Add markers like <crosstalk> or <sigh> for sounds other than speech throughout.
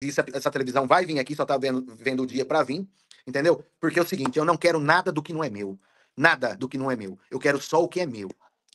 essa, essa televisão vai vir aqui, só tá vendo, vendo o dia para vir, entendeu? Porque é o seguinte, eu não quero nada do que não é meu. Nada do que não é meu. Eu quero só o que é meu.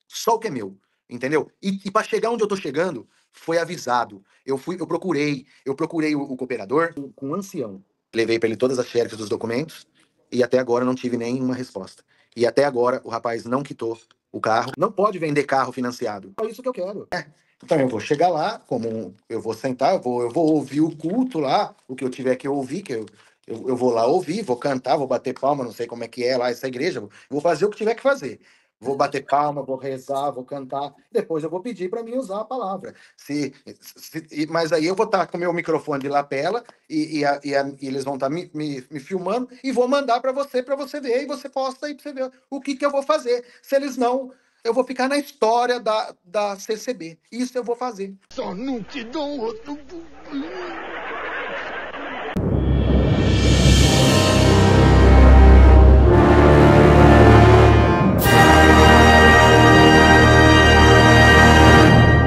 Só o que é meu. Entendeu? E, e para chegar onde eu tô chegando, foi avisado. Eu fui, eu procurei, eu procurei o, o cooperador com o ancião. Levei para ele todas as xerifes dos documentos e até agora não tive nenhuma resposta. E até agora o rapaz não quitou o carro. Não pode vender carro financiado. É isso que eu quero. É. Então eu vou chegar lá, como eu vou sentar, eu vou, eu vou ouvir o culto lá, o que eu tiver que ouvir, que eu, eu, eu vou lá ouvir, vou cantar, vou bater palma, não sei como é que é lá essa igreja, vou fazer o que tiver que fazer. Vou bater palma, vou rezar, vou cantar. Depois eu vou pedir para mim usar a palavra. Se, se, mas aí eu vou estar tá com meu microfone de lapela e, e, a, e, a, e eles vão estar tá me, me, me, filmando e vou mandar para você, para você ver. E você posta aí para você ver o que, que eu vou fazer. Se eles não eu vou ficar na história da, da CCB. Isso eu vou fazer. Só não te dou outro.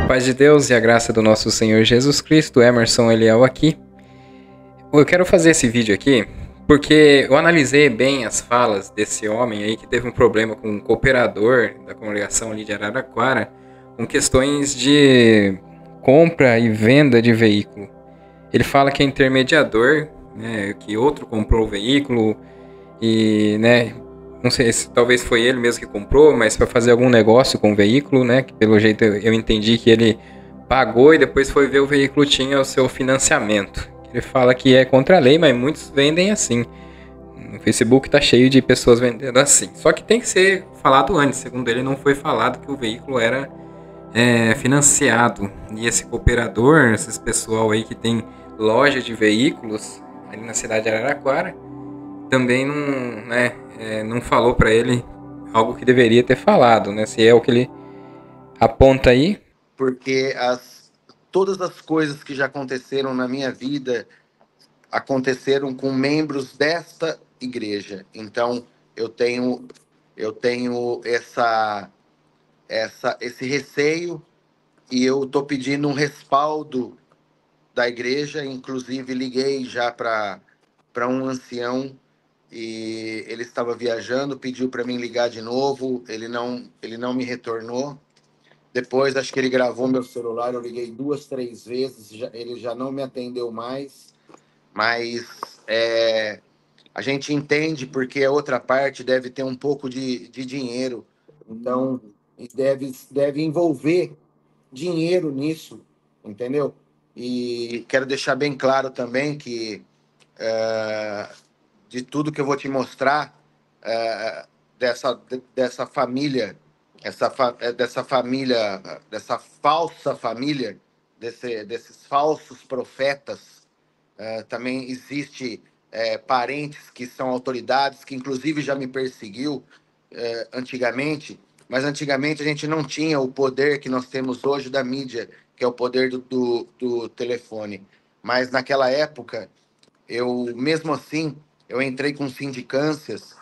Paz de Deus e a graça do nosso Senhor Jesus Cristo, Emerson Eliel aqui. Eu quero fazer esse vídeo aqui porque eu analisei bem as falas desse homem aí que teve um problema com um cooperador da congregação ali de Araraquara com questões de compra e venda de veículo. Ele fala que é intermediador, né, que outro comprou o veículo e, né, não sei se talvez foi ele mesmo que comprou, mas para fazer algum negócio com o veículo, né, que pelo jeito eu entendi que ele pagou e depois foi ver o veículo tinha o seu financiamento. Ele fala que é contra a lei, mas muitos vendem assim. No Facebook tá cheio de pessoas vendendo assim. Só que tem que ser falado antes. Segundo ele, não foi falado que o veículo era é, financiado. E esse cooperador, esses pessoal aí que tem loja de veículos ali na cidade de Araraquara, também não, né, é, não falou para ele algo que deveria ter falado, né? Se é o que ele aponta aí. Porque as todas as coisas que já aconteceram na minha vida aconteceram com membros desta igreja. Então, eu tenho eu tenho essa essa esse receio e eu estou pedindo um respaldo da igreja, inclusive liguei já para para um ancião e ele estava viajando, pediu para mim ligar de novo, ele não ele não me retornou. Depois, acho que ele gravou meu celular, eu liguei duas, três vezes, já, ele já não me atendeu mais. Mas é, a gente entende porque a outra parte deve ter um pouco de, de dinheiro. Então, deve, deve envolver dinheiro nisso, entendeu? E quero deixar bem claro também que é, de tudo que eu vou te mostrar é, dessa, dessa família essa é, dessa família, dessa falsa família, desse, desses falsos profetas, uh, também existe uh, parentes que são autoridades, que inclusive já me perseguiu uh, antigamente, mas antigamente a gente não tinha o poder que nós temos hoje da mídia, que é o poder do, do, do telefone. Mas naquela época, eu mesmo assim, eu entrei com sindicâncias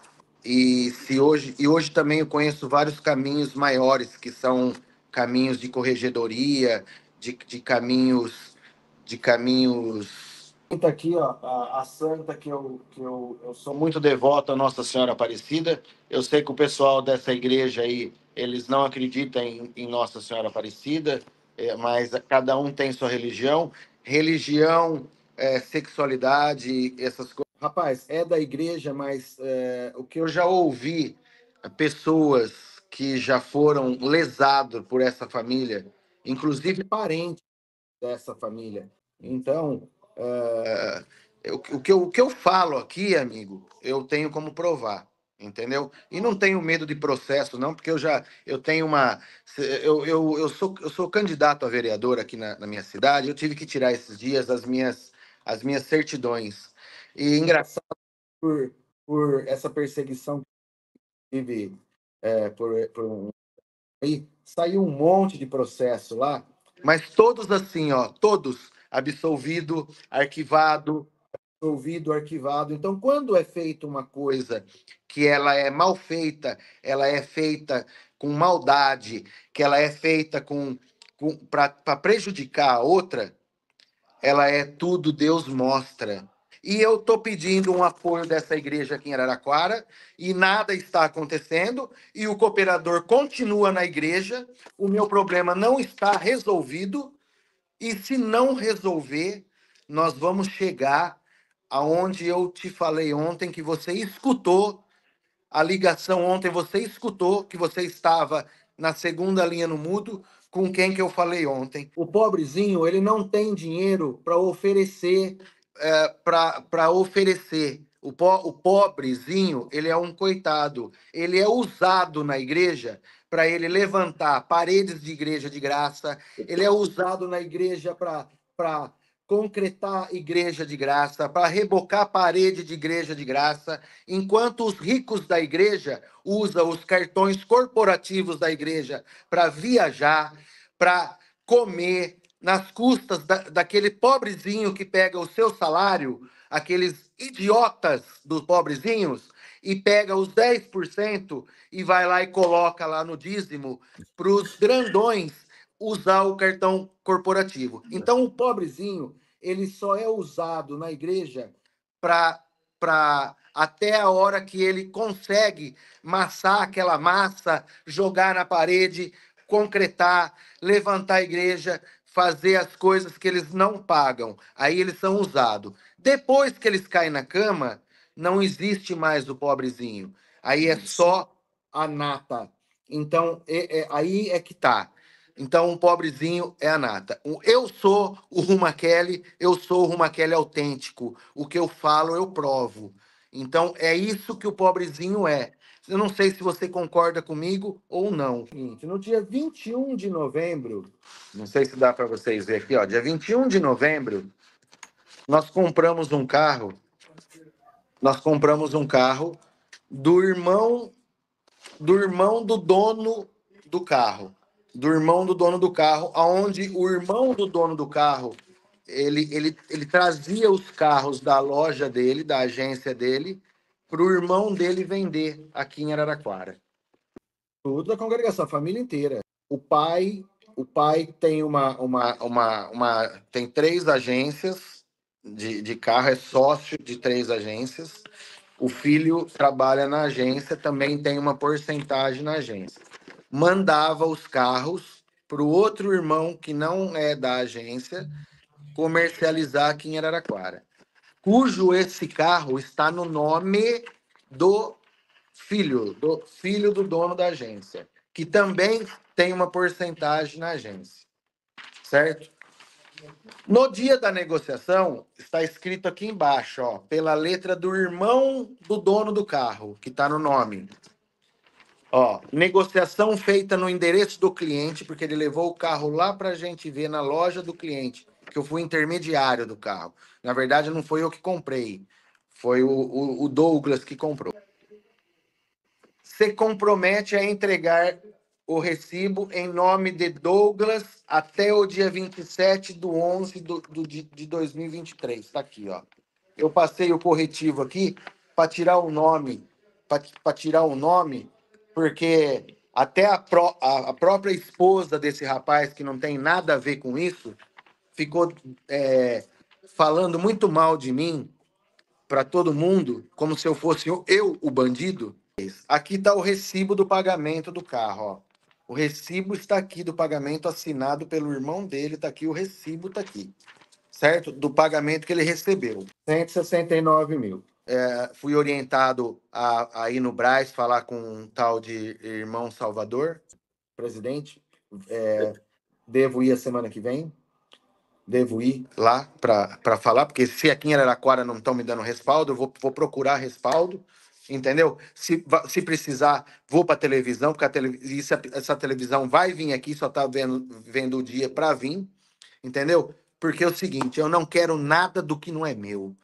e se hoje e hoje também eu conheço vários caminhos maiores que são caminhos de corregedoria, de, de caminhos de caminhos aqui ó a, a, santa que eu que eu, eu sou muito devoto a Nossa Senhora Aparecida. Eu sei que o pessoal dessa igreja aí eles não acreditam em, em Nossa Senhora Aparecida é, mas cada um tem sua religião. Religião é, sexualidade essas coisas Rapaz, é da igreja, mas é, o que eu já ouvi pessoas que já foram lesados por essa família, inclusive parentes dessa família. Então, é, o, o, que eu, o que eu falo aqui, amigo, eu tenho como provar entendeu? E não tenho medo de processo, não, porque eu já eu tenho uma. Eu, eu, eu, sou, eu sou candidato a vereador aqui na, na minha cidade, eu tive que tirar esses dias as minhas, as minhas certidões. E engraçado por, por essa perseguição que tive é, por, por um... aí saiu um monte de processo lá, mas todos assim, ó, todos absolvido, arquivado, absolvido, arquivado. Então, quando é feita uma coisa que ela é mal feita, ela é feita com maldade, que ela é feita com, com para prejudicar a outra, ela é tudo Deus mostra. E eu estou pedindo um apoio dessa igreja aqui em Araraquara e nada está acontecendo e o cooperador continua na igreja. O meu problema não está resolvido e se não resolver, nós vamos chegar aonde eu te falei ontem que você escutou a ligação ontem, você escutou que você estava na segunda linha no mudo com quem que eu falei ontem. O pobrezinho, ele não tem dinheiro para oferecer é, para oferecer. O, po, o pobrezinho, ele é um coitado. Ele é usado na igreja para ele levantar paredes de igreja de graça. Ele é usado na igreja para concretar igreja de graça, para rebocar parede de igreja de graça, enquanto os ricos da igreja usam os cartões corporativos da igreja para viajar, para comer, nas custas da, daquele pobrezinho que pega o seu salário, aqueles idiotas dos pobrezinhos, e pega os 10% e vai lá e coloca lá no dízimo para os grandões usar o cartão corporativo. Então, o pobrezinho, ele só é usado na igreja para até a hora que ele consegue massar aquela massa, jogar na parede, concretar, levantar a igreja, fazer as coisas que eles não pagam. Aí eles são usados. Depois que eles caem na cama, não existe mais o pobrezinho. Aí é só a nata. Então, é, é, aí é que tá. Então, um pobrezinho é a nata. Eu sou o Ruma Kelly, eu sou o Ruma Kelly autêntico. O que eu falo, eu provo. Então, é isso que o pobrezinho é. Eu não sei se você concorda comigo ou não. No dia 21 de novembro, não sei se dá para vocês ver aqui, ó, dia 21 de novembro, nós compramos um carro. Nós compramos um carro do irmão do irmão do dono do carro, do irmão do dono do carro, aonde o irmão do dono do carro ele, ele, ele trazia os carros da loja dele, da agência dele, para o irmão dele vender aqui em Araraquara. Toda a congregação, a família inteira. O pai, o pai tem uma, uma, uma, uma tem três agências de, de carro, é sócio de três agências. O filho trabalha na agência, também tem uma porcentagem na agência. Mandava os carros para o outro irmão que não é da agência comercializar aqui em Araraquara cujo esse carro está no nome do filho, do filho do dono da agência, que também tem uma porcentagem na agência. Certo? No dia da negociação, está escrito aqui embaixo, ó, pela letra do irmão do dono do carro, que está no nome. Ó, negociação feita no endereço do cliente, porque ele levou o carro lá para a gente ver na loja do cliente que eu fui intermediário do carro. Na verdade, não foi eu que comprei, foi o, o, o Douglas que comprou. Se compromete a entregar o recibo em nome de Douglas até o dia 27 do 11 do, do, de 2023. Está aqui, ó. Eu passei o corretivo aqui para tirar o nome, para tirar o nome, porque até a, pró, a, a, própria esposa desse rapaz, que não tem nada a ver com isso, ficou é, falando muito mal de mim para todo mundo, como se eu fosse eu o bandido. Aqui está o recibo do pagamento do carro. Ó. O recibo está aqui do pagamento assinado pelo irmão dele. Está aqui o recibo, está aqui. Certo? Do pagamento que ele recebeu. 169 mil. É, fui orientado a, a ir no Braz falar com um tal de irmão Salvador, presidente. É, devo ir a semana que vem devo ir lá para falar, porque se aqui em Araraquara não estão me dando respaldo, eu vou, vou procurar respaldo, entendeu? Se, se precisar, vou para a televisão, porque a tele, isso, essa televisão vai vir aqui, só está vendo, vendo o dia para vir, entendeu? Porque é o seguinte, eu não quero nada do que não é meu.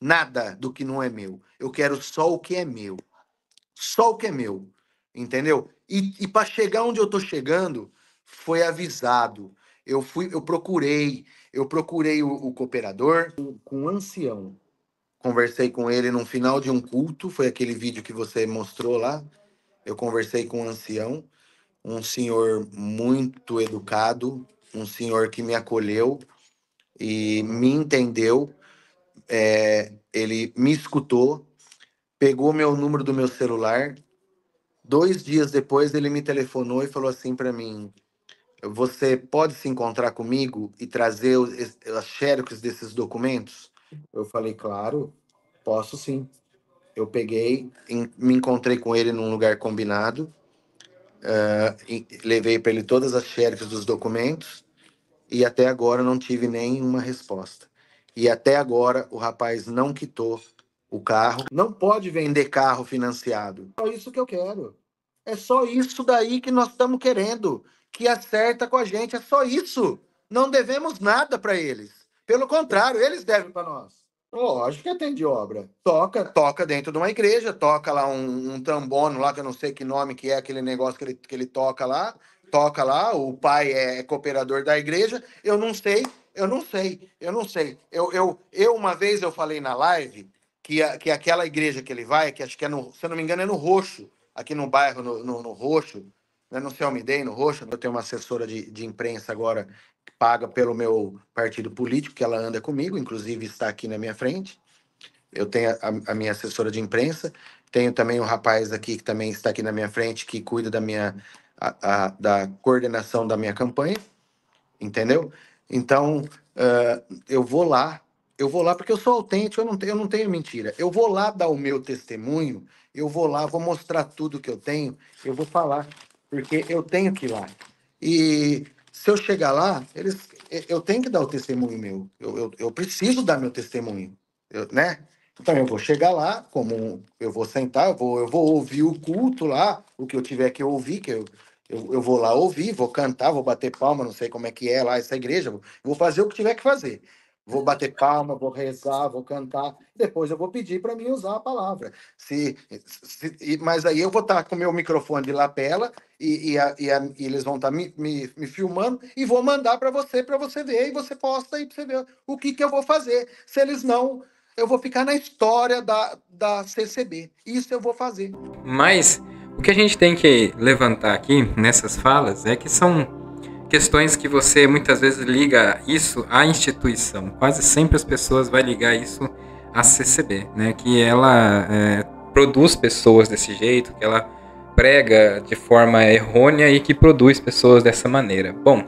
Nada do que não é meu. Eu quero só o que é meu. Só o que é meu. Entendeu? E, e para chegar onde eu estou chegando, foi avisado. Eu fui, eu procurei, eu procurei o, o cooperador com um ancião. Conversei com ele no final de um culto, foi aquele vídeo que você mostrou lá. Eu conversei com um ancião, um senhor muito educado, um senhor que me acolheu, e me entendeu, é, ele me escutou, pegou meu número do meu celular. Dois dias depois, ele me telefonou e falou assim para mim: Você pode se encontrar comigo e trazer os, as xerox desses documentos? Eu falei: Claro, posso sim. Eu peguei, em, me encontrei com ele num lugar combinado, uh, levei para ele todas as xerox dos documentos e até agora não tive nenhuma resposta. E até agora o rapaz não quitou o carro. Não pode vender carro financiado. É só isso que eu quero. É só isso daí que nós estamos querendo. Que acerta com a gente. É só isso. Não devemos nada para eles. Pelo contrário, eles devem para nós. Lógico que atende obra. Toca, toca dentro de uma igreja, toca lá um, um tambono lá, que eu não sei que nome que é aquele negócio que ele, que ele toca lá toca lá, o pai é cooperador da igreja, eu não sei, eu não sei, eu não sei. Eu, eu, eu uma vez eu falei na live que, a, que aquela igreja que ele vai, que acho que é no, se eu não me engano, é no Roxo, aqui no bairro, no, no, no Roxo, né, no Céu Midei, no Roxo, eu tenho uma assessora de, de imprensa agora que paga pelo meu partido político, que ela anda comigo, inclusive está aqui na minha frente. Eu tenho a, a minha assessora de imprensa, tenho também um rapaz aqui que também está aqui na minha frente, que cuida da minha a, a, da coordenação da minha campanha, entendeu? Então, uh, eu vou lá, eu vou lá porque eu sou autêntico, eu não, eu não tenho mentira. Eu vou lá dar o meu testemunho, eu vou lá, vou mostrar tudo que eu tenho, eu vou falar, porque eu tenho que ir lá. E se eu chegar lá, eles, eu tenho que dar o testemunho meu, eu, eu, eu preciso dar meu testemunho, eu, né? Então eu vou chegar lá, como eu vou sentar, eu vou, eu vou ouvir o culto lá, o que eu tiver que ouvir, que eu, eu, eu vou lá ouvir, vou cantar, vou bater palma, não sei como é que é lá essa igreja, vou fazer o que tiver que fazer. Vou bater palma, vou rezar, vou cantar. Depois eu vou pedir para mim usar a palavra. Se, se, mas aí eu vou estar tá com o meu microfone de lapela e, e, a, e, a, e eles vão estar tá me, me, me, filmando e vou mandar para você, para você ver, e você posta aí para você ver o que, que eu vou fazer. Se eles não eu vou ficar na história da, da CCB. Isso eu vou fazer. Mas o que a gente tem que levantar aqui nessas falas é que são questões que você muitas vezes liga isso à instituição. Quase sempre as pessoas vão ligar isso à CCB, né? Que ela é, produz pessoas desse jeito, que ela prega de forma errônea e que produz pessoas dessa maneira. Bom,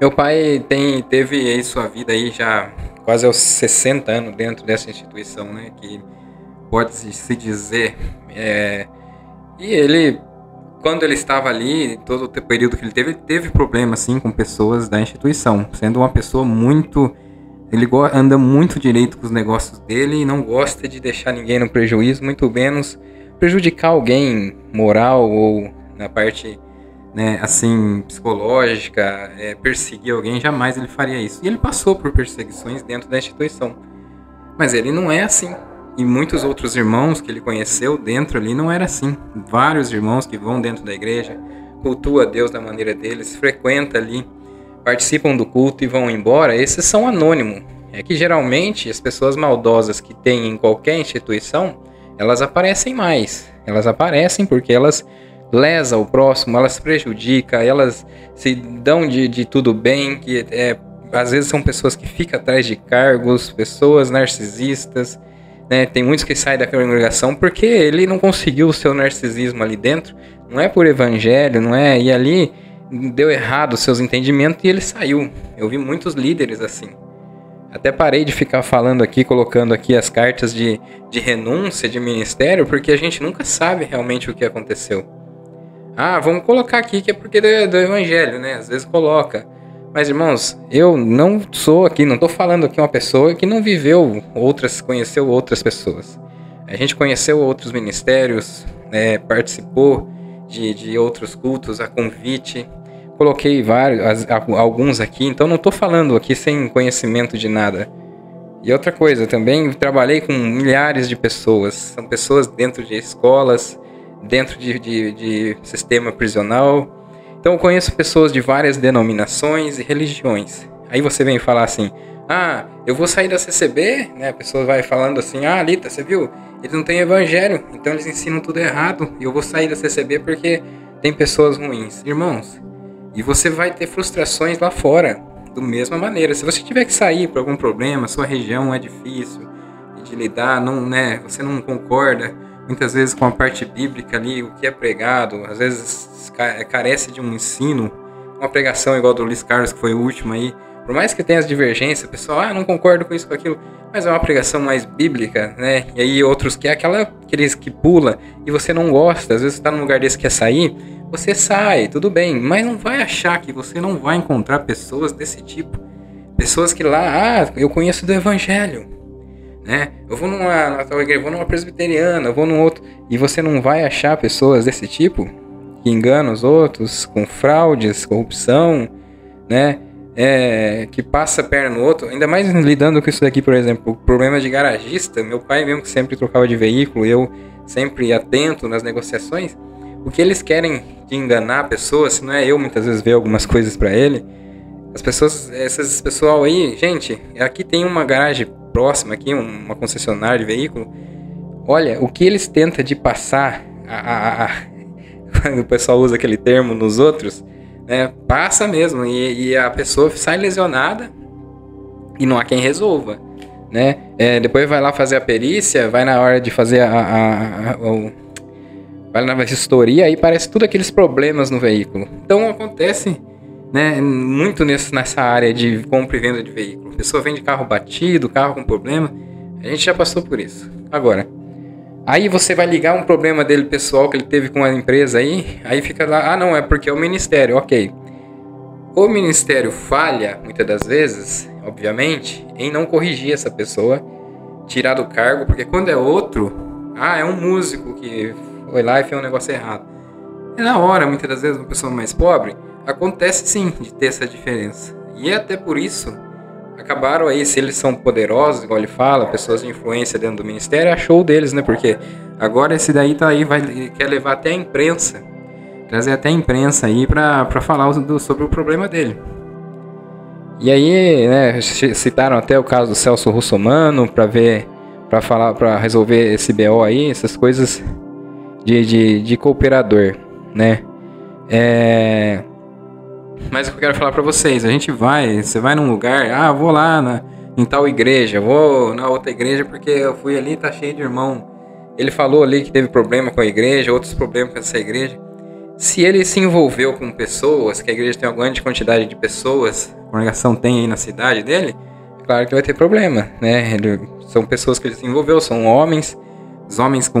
meu pai tem teve aí sua vida aí já quase aos 60 anos dentro dessa instituição, né? Que pode se dizer. É, e ele, quando ele estava ali, todo o período que ele teve, ele teve problema assim com pessoas da instituição, sendo uma pessoa muito ele anda muito direito com os negócios dele e não gosta de deixar ninguém no prejuízo, muito menos prejudicar alguém moral ou na parte né, assim, psicológica, é, perseguir alguém, jamais ele faria isso. E ele passou por perseguições dentro da instituição. Mas ele não é assim. E muitos outros irmãos que ele conheceu dentro ali não era assim. Vários irmãos que vão dentro da igreja, cultuam a Deus da maneira deles, frequentam ali, participam do culto e vão embora, esses são anônimos. É que geralmente as pessoas maldosas que tem em qualquer instituição, elas aparecem mais. Elas aparecem porque elas lesa o próximo, elas prejudicam, elas se dão de, de tudo bem, que é, às vezes são pessoas que ficam atrás de cargos, pessoas narcisistas, né? Tem muitos que saem da congregação porque ele não conseguiu o seu narcisismo ali dentro, não é por evangelho, não é, e ali deu errado os seus entendimentos e ele saiu. Eu vi muitos líderes assim. Até parei de ficar falando aqui, colocando aqui as cartas de, de renúncia de ministério, porque a gente nunca sabe realmente o que aconteceu. Ah, vamos colocar aqui que é porque é do evangelho, né? Às vezes coloca. Mas irmãos, eu não sou aqui, não estou falando aqui uma pessoa que não viveu outras, conheceu outras pessoas. A gente conheceu outros ministérios, né, participou de, de outros cultos a convite. Coloquei vários, alguns aqui, então não estou falando aqui sem conhecimento de nada. E outra coisa, também trabalhei com milhares de pessoas. São pessoas dentro de escolas, dentro de, de, de sistema prisional. Então eu conheço pessoas de várias denominações e religiões. Aí você vem falar assim: ah, eu vou sair da CCB, né? A pessoa vai falando assim: ah, Lita, você viu? Eles não têm evangelho, então eles ensinam tudo errado. E eu vou sair da CCB porque tem pessoas ruins. Irmãos, e você vai ter frustrações lá fora. do mesma maneira. Se você tiver que sair por algum problema, sua região é difícil de lidar, não, né, você não concorda muitas vezes com a parte bíblica ali, o que é pregado, às vezes carece de um ensino, uma pregação igual do Luiz Carlos, que foi o último aí, por mais que tenha as divergências, o pessoal, ah, não concordo com isso, com aquilo, mas é uma pregação mais bíblica, né? E aí outros que é aquela aqueles que pula e você não gosta, às vezes você tá num lugar desse que quer sair, você sai, tudo bem, mas não vai achar que você não vai encontrar pessoas desse tipo. Pessoas que lá, ah, eu conheço do evangelho, né? Eu vou numa, numa tal igreja, vou numa presbiteriana, vou num outro, e você não vai achar pessoas desse tipo? Que enganam os outros com fraudes, corrupção, né? é, que passa a perna no outro, ainda mais lidando com isso daqui, por exemplo, problema de garagista, meu pai mesmo que sempre trocava de veículo, eu sempre atento nas negociações, o que eles querem de enganar a pessoa, se não é eu muitas vezes ver algumas coisas para ele, as pessoas, essas pessoal aí, gente, aqui tem uma garagem próxima aqui, uma concessionária de veículo, olha, o que eles tentam de passar, a, a, a, <laughs> o pessoal usa aquele termo nos outros, né? Passa mesmo e, e, a pessoa sai lesionada e não há quem resolva, né? É, depois vai lá fazer a perícia, vai na hora de fazer a, a, a, o, vai na vistoria aí parece tudo aqueles problemas no veículo. Então acontece, né? Muito nesse, nessa área de compra e venda de veículo. A pessoa vende carro batido, carro com problema. A gente já passou por isso. Agora, Aí você vai ligar um problema dele pessoal que ele teve com a empresa aí, aí fica lá, ah não, é porque é o ministério, ok. O ministério falha, muitas das vezes, obviamente, em não corrigir essa pessoa, tirar do cargo, porque quando é outro, ah, é um músico que foi lá e fez um negócio errado. E na hora, muitas das vezes, uma pessoa mais pobre, acontece sim de ter essa diferença. E é até por isso acabaram aí, se eles são poderosos, igual ele fala, pessoas de influência dentro do ministério, é show deles, né? Porque agora esse daí tá aí, vai, quer levar até a imprensa, trazer até a imprensa aí pra falar do, sobre o problema dele. E aí, né, citaram até o caso do Celso Russomano pra ver, pra falar, para resolver esse BO aí, essas coisas de, de, de cooperador, né? É mas o que eu quero falar para vocês, a gente vai, você vai num lugar, ah, vou lá na, em tal igreja, vou na outra igreja porque eu fui ali tá cheio de irmão. Ele falou ali que teve problema com a igreja, outros problemas com essa igreja. Se ele se envolveu com pessoas, que a igreja tem uma grande quantidade de pessoas, a congregação tem aí na cidade dele, claro que vai ter problema, né? Ele, são pessoas que ele se envolveu, são homens, os homens com.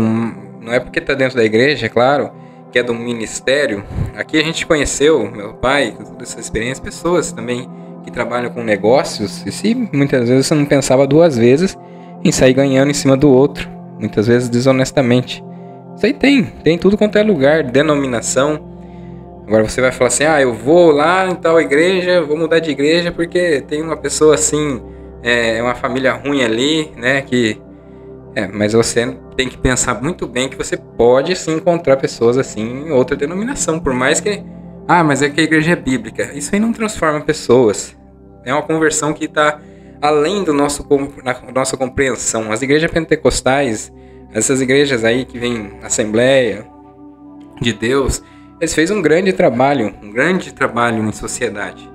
Não é porque tá dentro da igreja, é claro, que é do ministério, aqui a gente conheceu, meu pai, toda essa experiência, pessoas também que trabalham com negócios, e se muitas vezes você não pensava duas vezes em sair ganhando em cima do outro, muitas vezes desonestamente. Isso aí tem, tem tudo quanto é lugar, denominação. Agora você vai falar assim: ah, eu vou lá em tal igreja, vou mudar de igreja porque tem uma pessoa assim, é uma família ruim ali, né, que é, mas você tem que pensar muito bem que você pode sim encontrar pessoas assim em outra denominação, por mais que. Ah, mas é que a igreja é bíblica. Isso aí não transforma pessoas. É uma conversão que está além do nosso, da nossa compreensão. As igrejas pentecostais, essas igrejas aí que vêm Assembleia de Deus, eles fez um grande trabalho, um grande trabalho em sociedade.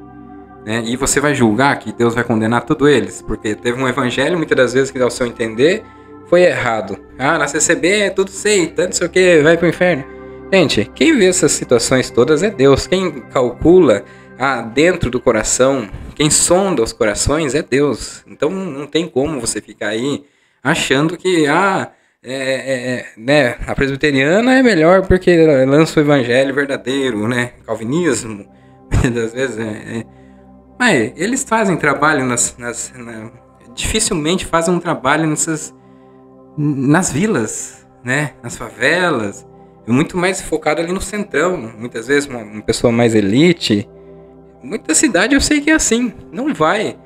Né? E você vai julgar que Deus vai condenar todos eles, porque teve um evangelho muitas das vezes que dá o seu entender foi errado. Ah, na CCB é tudo seita, não sei o que, vai pro inferno. Gente, quem vê essas situações todas é Deus. Quem calcula ah, dentro do coração, quem sonda os corações é Deus. Então não tem como você ficar aí achando que ah, é, é, é né, a presbiteriana é melhor porque lança o evangelho verdadeiro, né? Calvinismo, <laughs> muitas vezes é, é. Mas eles fazem trabalho nas, nas na, dificilmente fazem um trabalho nessas nas vilas, né? Nas favelas. Muito mais focado ali no centrão. Muitas vezes uma, uma pessoa mais elite. Muita cidade eu sei que é assim. Não vai.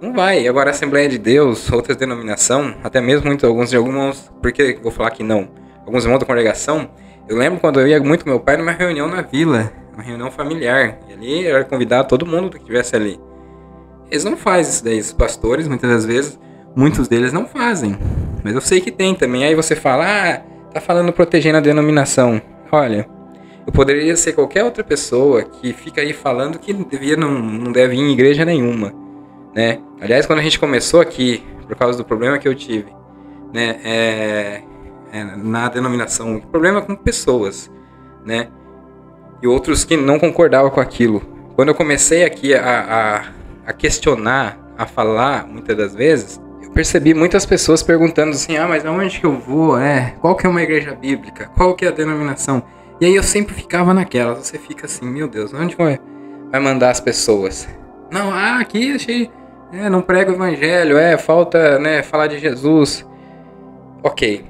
Não vai. Agora Assembleia de Deus, outra denominação, até mesmo muito, alguns de alguns. Por que vou falar que não? Alguns irmãos da congregação. Eu lembro quando eu ia muito com meu pai numa reunião na vila, uma reunião familiar. E ali era convidar todo mundo que estivesse ali. Eles não fazem isso daí, os pastores, muitas das vezes, muitos deles não fazem. Mas eu sei que tem também. Aí você fala, ah, tá falando protegendo a denominação. Olha, Eu poderia ser qualquer outra pessoa que fica aí falando que devia não, não deve ir em igreja nenhuma, né? Aliás, quando a gente começou aqui, por causa do problema que eu tive, né, é, é, na denominação, problema com pessoas, né? E outros que não concordavam com aquilo. Quando eu comecei aqui a, a, a questionar, a falar, muitas das vezes, percebi muitas pessoas perguntando assim, ah, mas aonde que eu vou? É, qual que é uma igreja bíblica? Qual que é a denominação? E aí eu sempre ficava naquela, você fica assim, meu Deus, onde vai, vai mandar as pessoas? Não, ah, aqui achei, é, não prega o evangelho, é, falta, né, falar de Jesus. Ok,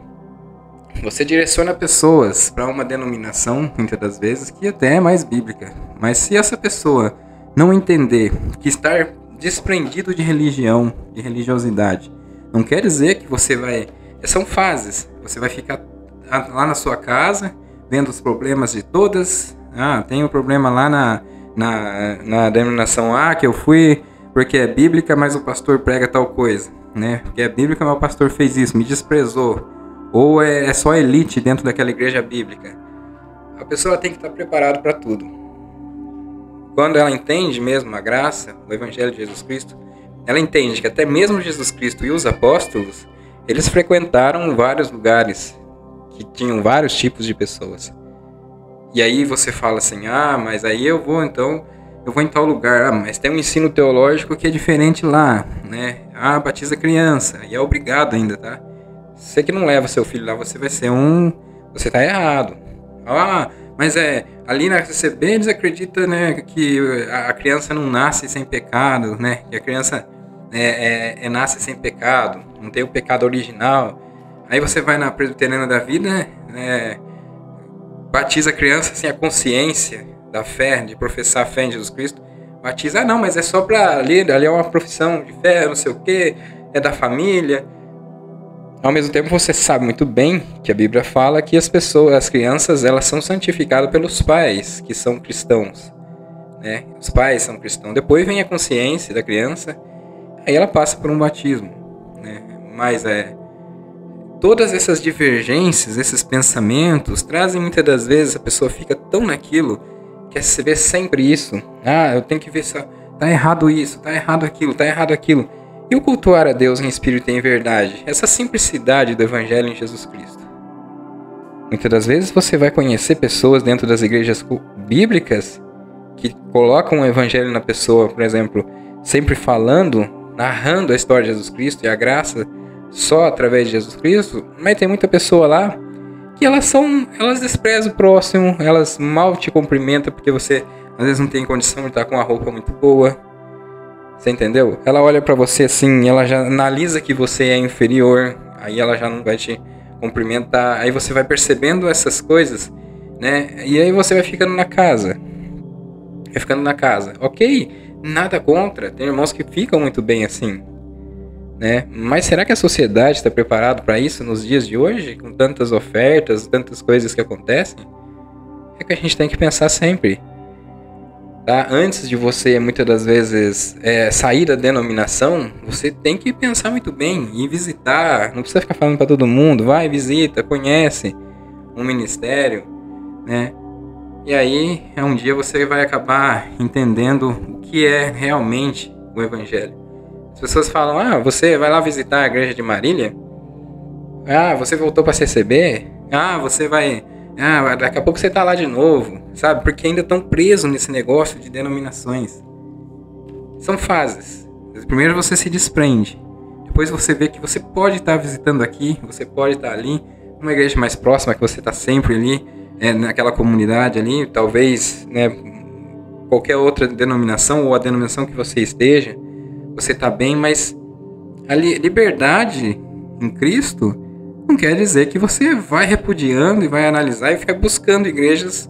você direciona pessoas para uma denominação, muitas das vezes, que até é mais bíblica. Mas se essa pessoa não entender que estar desprendido de religião, de religiosidade, não quer dizer que você vai. São fases. Você vai ficar lá na sua casa, vendo os problemas de todas. Ah, tem um problema lá na, na, na denominação A que eu fui porque é bíblica, mas o pastor prega tal coisa. Né? Porque é bíblica, mas o pastor fez isso, me desprezou ou é, é só elite dentro daquela igreja bíblica? A pessoa tem que estar preparada para tudo. Quando ela entende mesmo a graça, o Evangelho de Jesus Cristo, ela entende que até mesmo Jesus Cristo e os apóstolos, eles frequentaram vários lugares que tinham vários tipos de pessoas. E aí você fala assim: ah, mas aí eu vou então, eu vou em tal lugar, ah, mas tem um ensino teológico que é diferente lá, né? Ah, batiza criança, e é obrigado ainda, tá? Você que não leva seu filho lá, você vai ser um. Você tá errado. Ah, mas é. Ali na CCB eles acreditam né, que a criança não nasce sem pecado, né? Que a criança é, é, é, nasce sem pecado, não tem o pecado original. Aí você vai na presbiteriana da vida, né, batiza a criança sem a consciência da fé, de professar a fé em Jesus Cristo. Batiza, ah, não, mas é só para ali, ali é uma profissão de fé, não sei o que, é da família. Ao mesmo tempo, você sabe muito bem que a Bíblia fala que as pessoas, as crianças, elas são santificadas pelos pais, que são cristãos. Né? Os pais são cristãos. Depois vem a consciência da criança, aí ela passa por um batismo. Né? Mas é todas essas divergências, esses pensamentos, trazem muitas das vezes a pessoa fica tão naquilo que você vê sempre isso. Ah, eu tenho que ver se tá errado isso, tá errado aquilo, tá errado aquilo. E o cultuar a Deus em espírito e em verdade? Essa simplicidade do Evangelho em Jesus Cristo. Muitas das vezes você vai conhecer pessoas dentro das igrejas bíblicas que colocam o Evangelho na pessoa, por exemplo, sempre falando, narrando a história de Jesus Cristo e a graça só através de Jesus Cristo, mas tem muita pessoa lá que elas são, elas desprezam o próximo, elas mal te cumprimentam porque você às vezes não tem condição de estar com uma roupa muito boa, você entendeu? Ela olha para você assim, ela já analisa que você é inferior, aí ela já não vai te cumprimentar, aí você vai percebendo essas coisas, né? E aí você vai ficando na casa. Vai ficando na casa. Ok, nada contra, tem irmãos que ficam muito bem assim. Né? Mas será que a sociedade está preparada para isso nos dias de hoje, com tantas ofertas, tantas coisas que acontecem? É que a gente tem que pensar sempre. Tá? Antes de você, muitas das vezes, é, sair da denominação, você tem que pensar muito bem e visitar. Não precisa ficar falando para todo mundo. Vai, visita, conhece um ministério, né? E aí, é um dia você vai acabar entendendo o que é realmente o Evangelho. As pessoas falam: Ah, você vai lá visitar a igreja de Marília? Ah, você voltou para CCB? Ah, você vai ah, daqui a pouco você tá lá de novo, sabe? Porque ainda estão presos nesse negócio de denominações. São fases. Primeiro você se desprende. Depois você vê que você pode estar tá visitando aqui, você pode estar tá ali, uma igreja mais próxima que você está sempre ali, é, naquela comunidade ali, talvez, né, qualquer outra denominação ou a denominação que você esteja, você está bem, mas a liberdade em Cristo não quer dizer que você vai repudiando e vai analisar e ficar buscando igrejas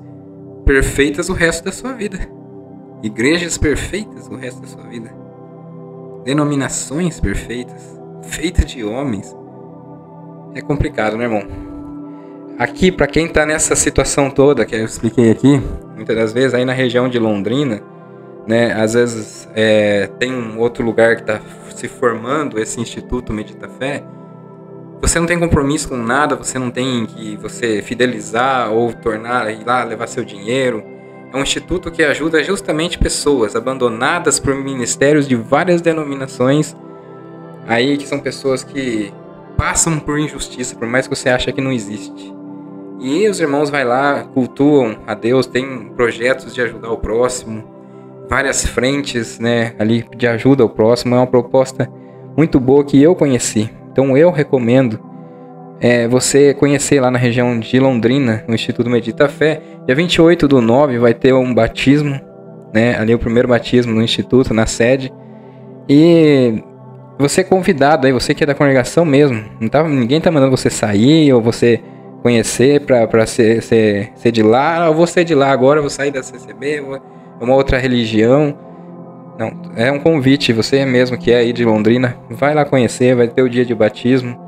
perfeitas o resto da sua vida. Igrejas perfeitas o resto da sua vida. Denominações perfeitas, feitas de homens. É complicado, né, irmão? Aqui, para quem tá nessa situação toda que eu expliquei aqui, muitas das vezes aí na região de Londrina, né, às vezes é, tem um outro lugar que está se formando esse Instituto Medita Fé, você não tem compromisso com nada, você não tem que você fidelizar ou tornar ir lá levar seu dinheiro. É um instituto que ajuda justamente pessoas abandonadas por ministérios de várias denominações, aí que são pessoas que passam por injustiça, por mais que você ache que não existe. E os irmãos vai lá, cultuam a Deus, tem projetos de ajudar o próximo, várias frentes, né, ali de ajuda ao próximo. É uma proposta muito boa que eu conheci. Então eu recomendo é, você conhecer lá na região de Londrina, no Instituto Medita Fé. Dia 28 do 9 vai ter um batismo, né, ali o primeiro batismo no Instituto, na sede. E você é convidado aí, você que é da congregação mesmo. Não tá, ninguém tá mandando você sair ou você conhecer para ser, ser, ser de lá, eu vou ser de lá agora, vou sair da CCB, é uma outra religião. Não, é um convite, você mesmo que é aí de Londrina, vai lá conhecer, vai ter o dia de batismo,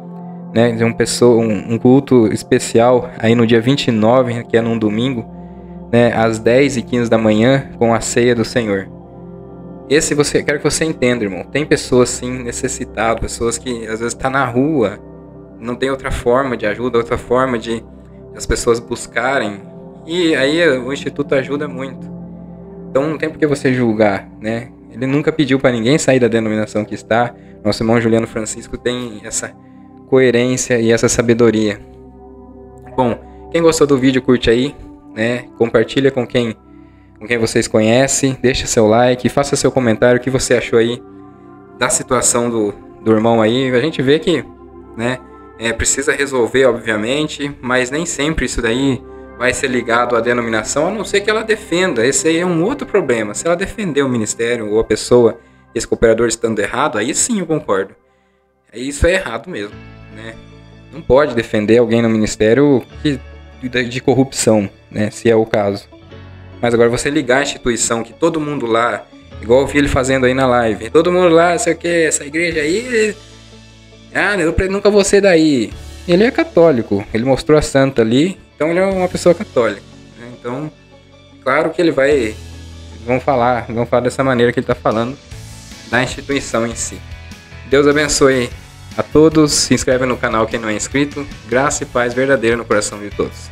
né, de um, pessoa, um, um culto especial aí no dia 29, que é num domingo, né, às 10 e 15 da manhã, com a ceia do Senhor. Esse você quero que você entenda, irmão. Tem pessoas sim necessitadas, pessoas que às vezes tá na rua, não tem outra forma de ajuda, outra forma de as pessoas buscarem. E aí o instituto ajuda muito. Então não tem por que você julgar, né? Ele nunca pediu para ninguém sair da denominação que está. Nosso irmão Juliano Francisco tem essa coerência e essa sabedoria. Bom, quem gostou do vídeo curte aí, né? Compartilha com quem com quem vocês conhecem, deixa seu like, faça seu comentário o que você achou aí da situação do, do irmão aí. A gente vê que, né, é, precisa resolver, obviamente, mas nem sempre isso daí vai ser ligado à denominação, a não ser que ela defenda. Esse aí é um outro problema. Se ela defender o ministério ou a pessoa, esse cooperador estando errado, aí sim eu concordo. Isso é errado mesmo, né? Não pode defender alguém no ministério que, de, de corrupção, né? Se é o caso. Mas agora você ligar a instituição que todo mundo lá, igual eu vi ele fazendo aí na live, todo mundo lá, sei o que, essa igreja aí ah, eu nunca vou ser daí. Ele é católico, ele mostrou a santa ali, então ele é uma pessoa católica. Né? Então, claro que ele vai. Vamos falar, vamos falar dessa maneira que ele está falando da instituição em si. Deus abençoe a todos, se inscreve no canal quem não é inscrito. Graça e paz verdadeira no coração de todos.